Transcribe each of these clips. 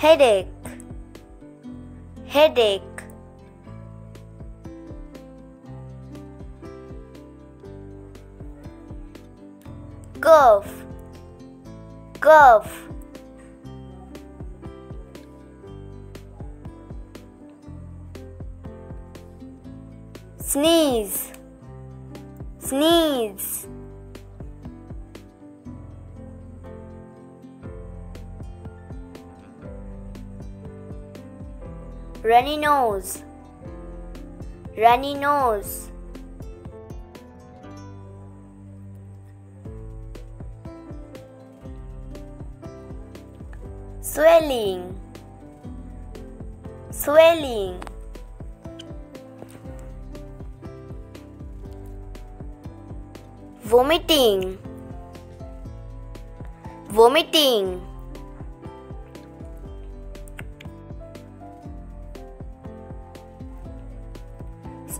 headache. Headache. Cough. Cough. Sneeze. Sneeze runny nose. Runny nose. Swelling. Swelling. Vomiting. Vomiting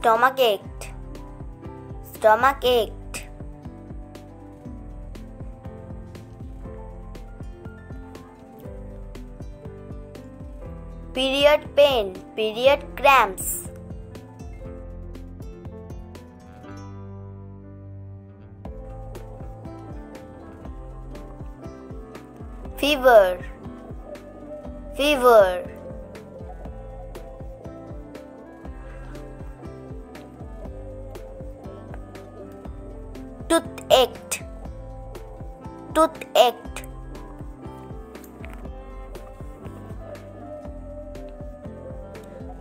stomach ached stomach ached period pain. Period cramps. Fever. Fever toothache. Toothache.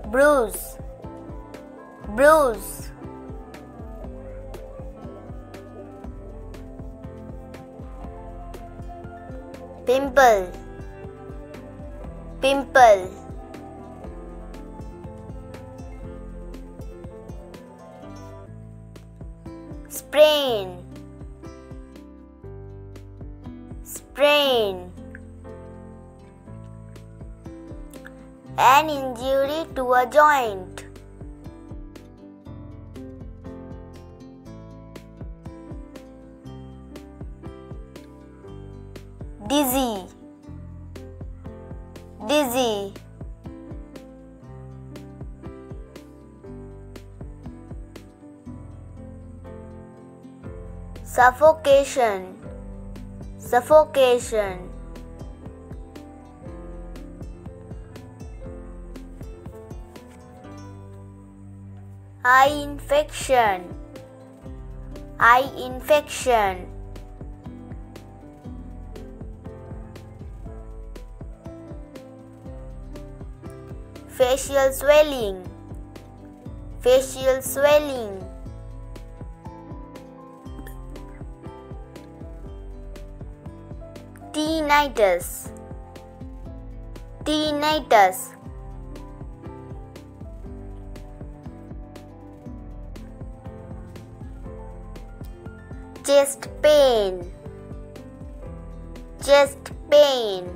Bruise. Bruise. Pimple. Pimple sprain sprain an injury to a joint. Dizzy. Dizzy suffocation. Suffocation. Eye infection. Eye infection. Facial swelling. Facial swelling tinnitus tinnitus chest pain. Chest pain.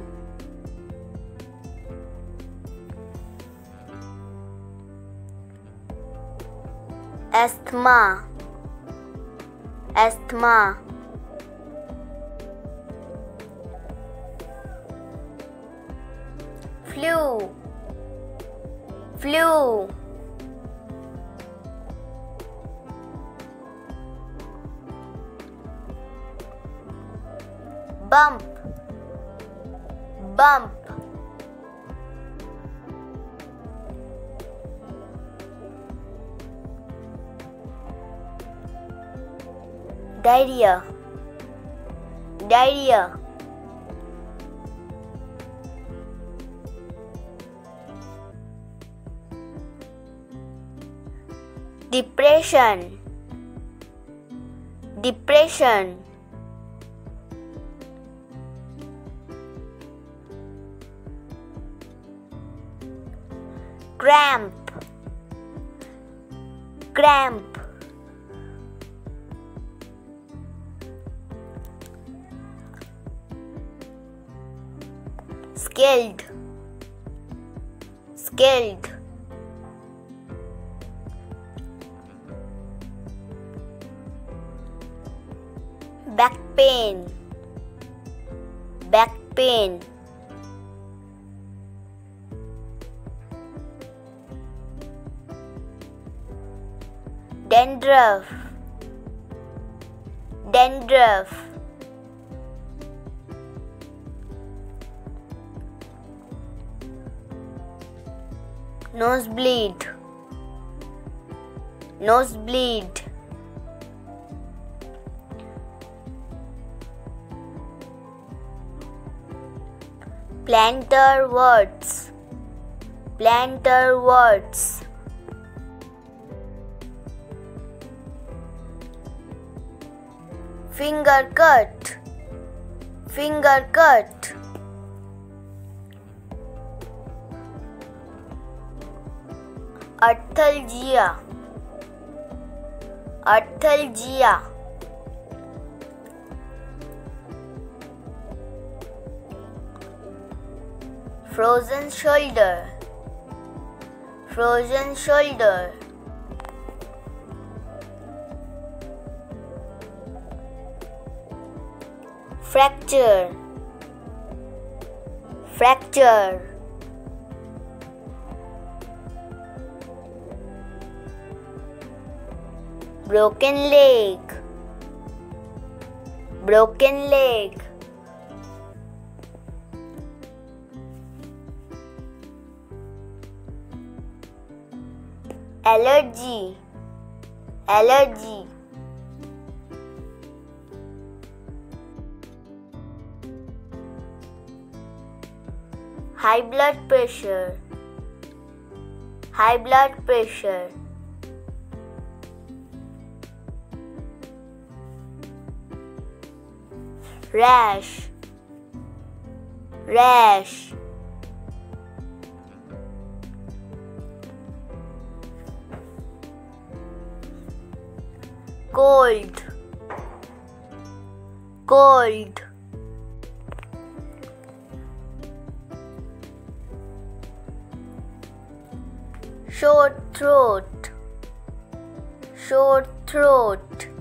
Asthma. Asthma flu. Flu. Bump. Bump. Diarrhea. Diarrhea depression. Depression. Cramp. Cramp. Scald scald pain. Back pain. Dandruff. Dandruff. Nosebleed. Nosebleed. Plantar warts plantar warts finger cut. Finger cut. Arthralgia. Arthralgia frozen shoulder. Frozen shoulder. Fracture. Fracture. Broken leg. Broken leg allergy. Allergy. High blood pressure. High blood pressure. Rash. Rash cold cold short throat. Short throat